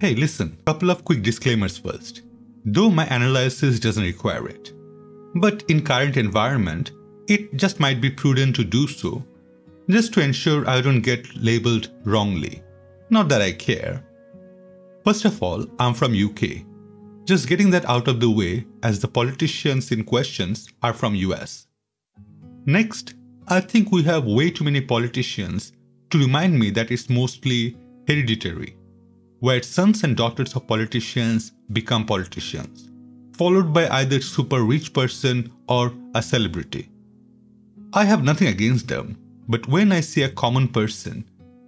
Hey, listen, couple of quick disclaimers first. Though my analysis doesn't require it. But in current environment, it just might be prudent to do so, just to ensure I don't get labeled wrongly. Not that I care. First of all, I'm from UK. Just getting that out of the way as the politicians in questions are from US. Next, I think we have way too many politicians to remind me that it's mostly hereditary, where sons and daughters of politicians become politicians, followed by either super rich person or a celebrity. I have nothing against them, but when I see a common person,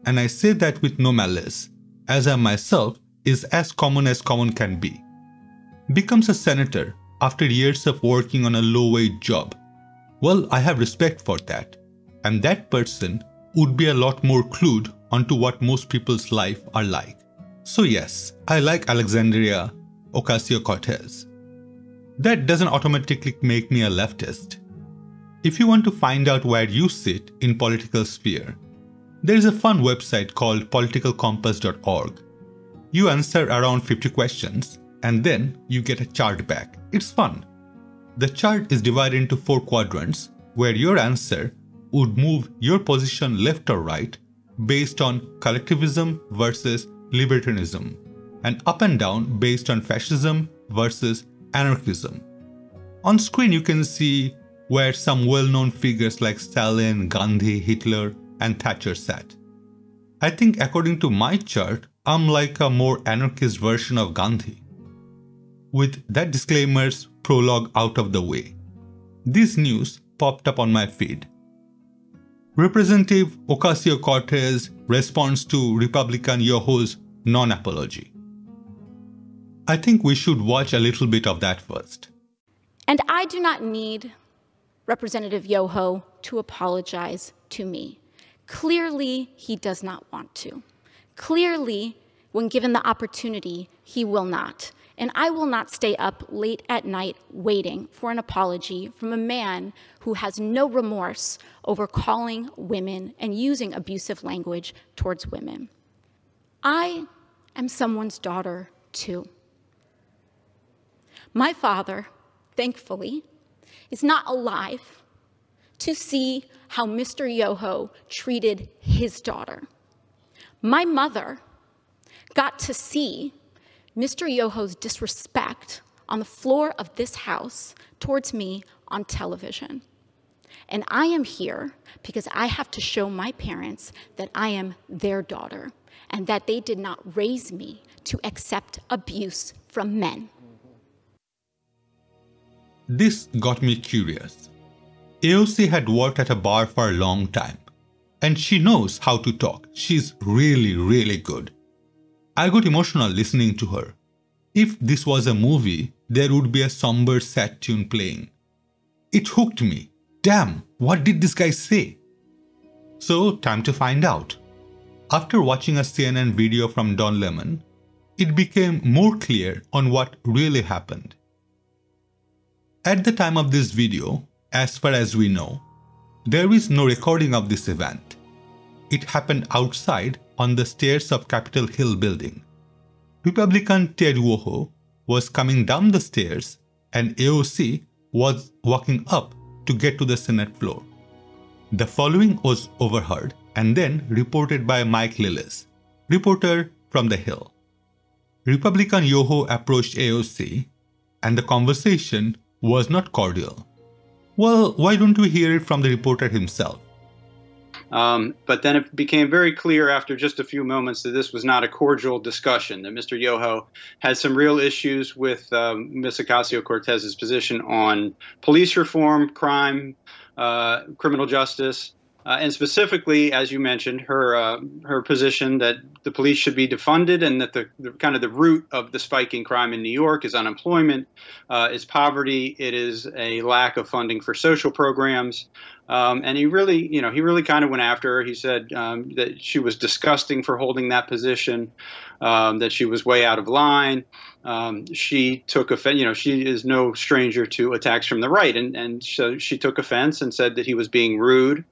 and I say that with no malice, as I myself is as common as common can be, becomes a senator after years of working on a low wage job, well, I have respect for that. And that person would be a lot more clued onto what most people's life are like. So yes, I like Alexandria Ocasio-Cortez. That doesn't automatically make me a leftist. If you want to find out where you sit in political sphere, there is a fun website called politicalcompass.org. You answer around 50 questions and then you get a chart back. It's fun. The chart is divided into four quadrants where your answer would move your position left or right based on collectivism versus libertarianism and up and down based on fascism versus anarchism. On screen you can see where some well-known figures like Stalin, Gandhi, Hitler, and Thatcher sat. I think according to my chart, I'm like a more anarchist version of Gandhi. With that disclaimer's prologue out of the way, this news popped up on my feed. Representative Ocasio-Cortez responds to Republican Yoho's non-apology. I think we should watch a little bit of that first. And I do not need Representative Yoho to apologize to me. Clearly, he does not want to. Clearly, when given the opportunity, he will not. And I will not stay up late at night waiting for an apology from a man who has no remorse over calling women and using abusive language towards women. I am someone's daughter, too. My father, thankfully, is not alive to see how Mr. Yoho treated his daughter. My mother got to see Mr. Yoho's disrespect on the floor of this house towards me on television. And I am here because I have to show my parents that I am their daughter and that they did not raise me to accept abuse from men. This got me curious. AOC had worked at a bar for a long time, and she knows how to talk. She's really, really good. I got emotional listening to her. If this was a movie, there would be a somber sad tune playing. It hooked me. Damn, what did this guy say? So, time to find out. After watching a CNN video from Don Lemon, it became more clear on what really happened. At the time of this video, as far as we know, there is no recording of this event. It happened outside on the stairs of Capitol Hill building. Republican Ted Yoho was coming down the stairs and AOC was walking up to get to the Senate floor. The following was overheard and then reported by Mike Lillis, reporter from the Hill. Republican Yoho approached AOC and the conversation was not cordial. Well, why don't we hear it from the reporter himself? Um, but then it became very clear after just a few moments that this was not a cordial discussion, that Mr. Yoho had some real issues with um, Ms. Ocasio Cortez's position on police reform, crime, uh, criminal justice, uh, and specifically, as you mentioned, her uh, her position that the police should be defunded and that the, the, kind of the root of the spiking crime in New York is unemployment, uh, is poverty, it is a lack of funding for social programs, um, and he really, you know, he really kind of went after her. He said um, that she was disgusting for holding that position, um, that she was way out of line. Um, she took offense. You know, she is no stranger to attacks from the right, and and so she took offense and said that he was being rude,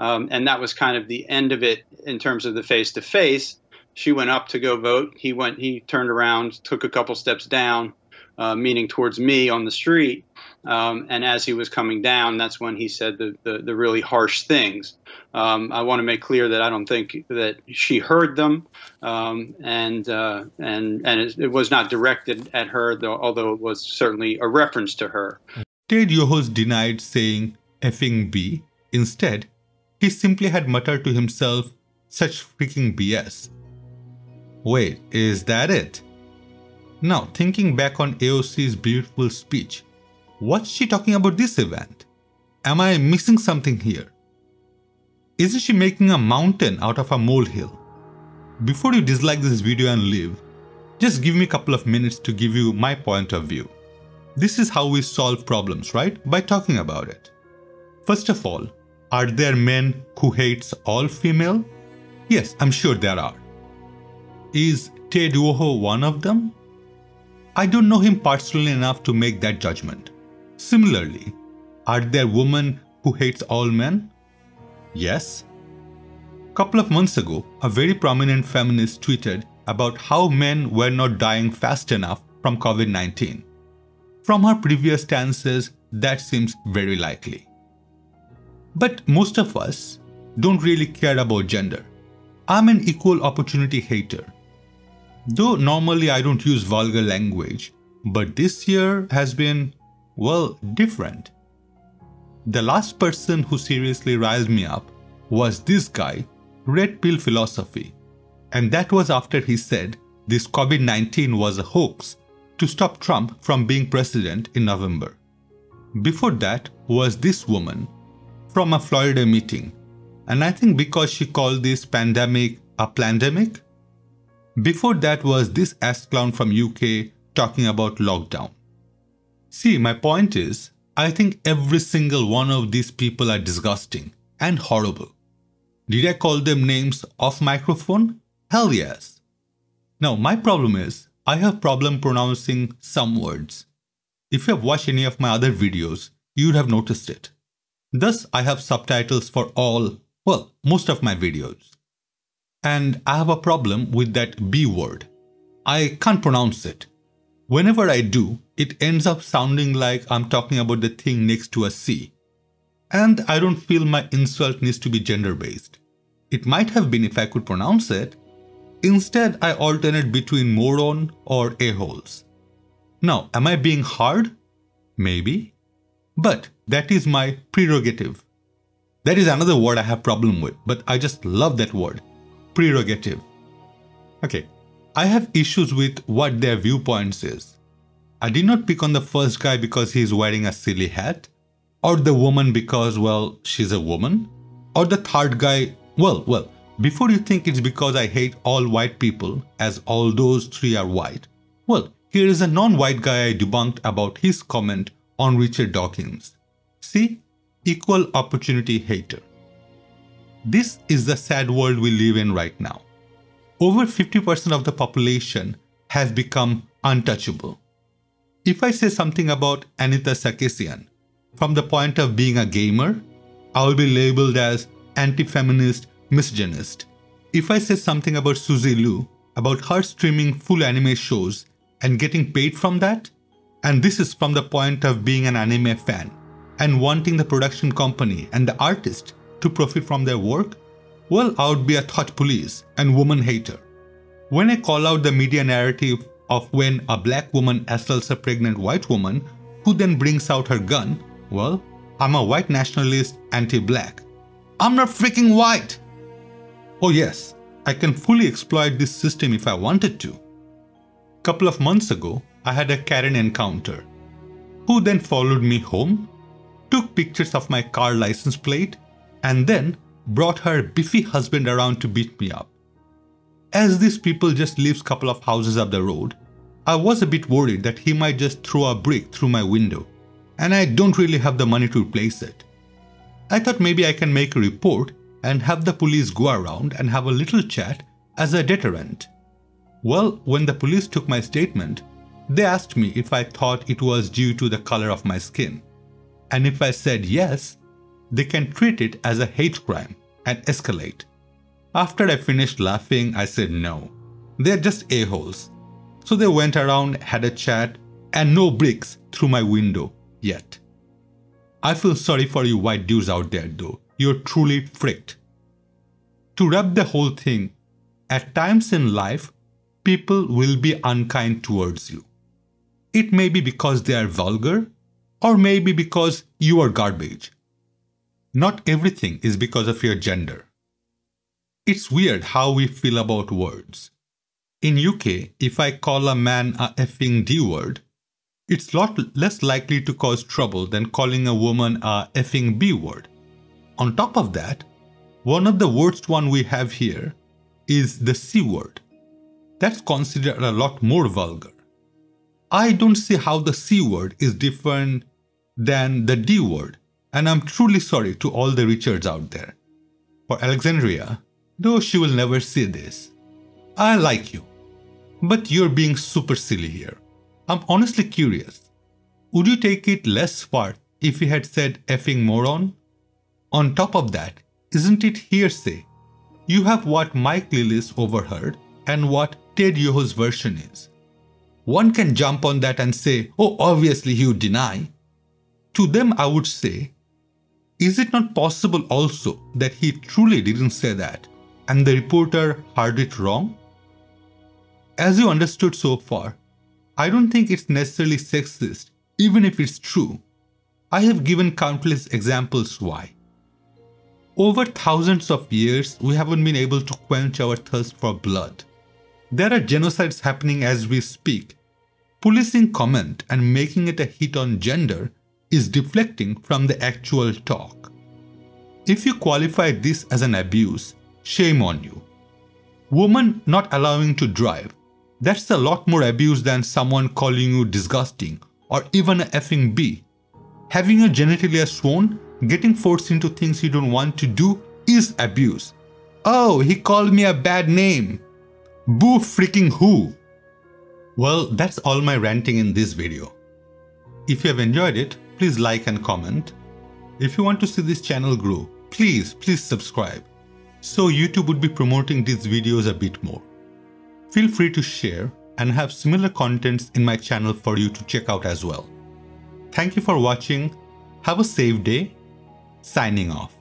um, and that was kind of the end of it in terms of the face to face. She went up to go vote. He went. He turned around, took a couple steps down, uh, meaning towards me on the street. Um, and as he was coming down, that's when he said the, the, the really harsh things. Um, I want to make clear that I don't think that she heard them, um, and uh, and and it, it, was not directed at her, though, although it was certainly a reference to her. Ted Yoho's denied saying effing B. Instead, he simply had muttered to himself, such freaking BS. Wait, is that it? Now, thinking back on AOC's beautiful speech, what's she talking about this event? Am I missing something here? Isn't she making a mountain out of a molehill? Before you dislike this video and leave, just give me a couple of minutes to give you my point of view. This is how we solve problems, right? By talking about it. First of all, are there men who hates all female? Yes, I'm sure there are. Is Ted Yoho one of them? I don't know him personally enough to make that judgment. Similarly, are there women who hates all men? Yes. Couple of months ago, a very prominent feminist tweeted about how men were not dying fast enough from COVID-19. From her previous stances, that seems very likely. But most of us don't really care about gender. I'm an equal opportunity hater. Though normally I don't use vulgar language, but this year has been, well, different. The last person who seriously riled me up was this guy, Red Pill Philosophy. And that was after he said this COVID 19 was a hoax to stop Trump from being president in November. Before that was this woman from a Florida meeting. And I think because she called this pandemic a pandemic, before that was this ass clown from UK talking about lockdown. See, my point is, I think every single one of these people are disgusting and horrible. Did I call them names off microphone? Hell yes. Now, my problem is, I have problem pronouncing some words. If you have watched any of my other videos, you would have noticed it. Thus, I have subtitles for all, well, most of my videos. And I have a problem with that B word. I can't pronounce it. Whenever I do, it ends up sounding like I'm talking about the thing next to a C. And I don't feel my insult needs to be gender based. It might have been if I could pronounce it. Instead, I alternate between moron or a-holes. Now, am I being hard? Maybe. But that is my prerogative. That is another word I have problem with, but I just love that word prerogative. Okay, I have issues with what their viewpoints is. I did not pick on the first guy because he is wearing a silly hat, or the woman because, well, she's a woman, or the third guy, well, well, before you think it's because I hate all white people, as all those three are white, well, here is a non-white guy I debunked about his comment on Richard Dawkins. See? Equal opportunity hater. This is the sad world we live in right now. Over 50% of the population has become untouchable. If I say something about Anita Sarkeesian, from the point of being a gamer, I will be labeled as anti-feminist misogynist. If I say something about Suzy Lu, about her streaming full anime shows and getting paid from that, and this is from the point of being an anime fan and wanting the production company and the artist to profit from their work? Well, I would be a thought police and woman hater. When I call out the media narrative of when a black woman assaults a pregnant white woman who then brings out her gun, well, I'm a white nationalist anti-black. I'm not freaking white! Oh yes, I can fully exploit this system if I wanted to. Couple of months ago, I had a Karen encounter, who then followed me home, took pictures of my car license plate, and then brought her biffy husband around to beat me up. As these people just lives couple of houses up the road, I was a bit worried that he might just throw a brick through my window, and I don't really have the money to replace it. I thought maybe I can make a report and have the police go around and have a little chat as a deterrent. Well, when the police took my statement, they asked me if I thought it was due to the color of my skin. And if I said yes, they can treat it as a hate crime and escalate. After I finished laughing, I said no. They're just a-holes. So they went around, had a chat, and no bricks through my window yet. I feel sorry for you white dudes out there though. You're truly fricked. To wrap the whole thing, at times in life, people will be unkind towards you. It may be because they are vulgar, or maybe because you are garbage. Not everything is because of your gender. It's weird how we feel about words. In UK, if I call a man a effing D word, it's lot less likely to cause trouble than calling a woman a effing B word. On top of that, one of the worst one we have here is the C word. That's considered a lot more vulgar. I don't see how the C word is different than the D word, and I'm truly sorry to all the Richards out there. For Alexandria, though she will never see this, I like you, but you're being super silly here. I'm honestly curious. Would you take it less far if he had said effing moron? On top of that, isn't it hearsay? You have what Mike Lillis overheard and what Ted Yoho's version is. One can jump on that and say, oh, obviously he would deny. To them, I would say, is it not possible also that he truly didn't say that and the reporter heard it wrong? As you understood so far, I don't think it's necessarily sexist, even if it's true. I have given countless examples why. Over thousands of years, we haven't been able to quench our thirst for blood. There are genocides happening as we speak. Policing comment and making it a hit on gender is deflecting from the actual talk. If you qualify this as an abuse, shame on you. Woman not allowing to drive that's a lot more abuse than someone calling you disgusting or even a effing B. Having your genitalia sworn, getting forced into things you don't want to do is abuse. Oh, he called me a bad name. Boo freaking who? Well, that's all my ranting in this video. If you have enjoyed it, please like and comment. If you want to see this channel grow, please, please subscribe. So YouTube would be promoting these videos a bit more. Feel free to share and have similar contents in my channel for you to check out as well. Thank you for watching. Have a safe day. Signing off.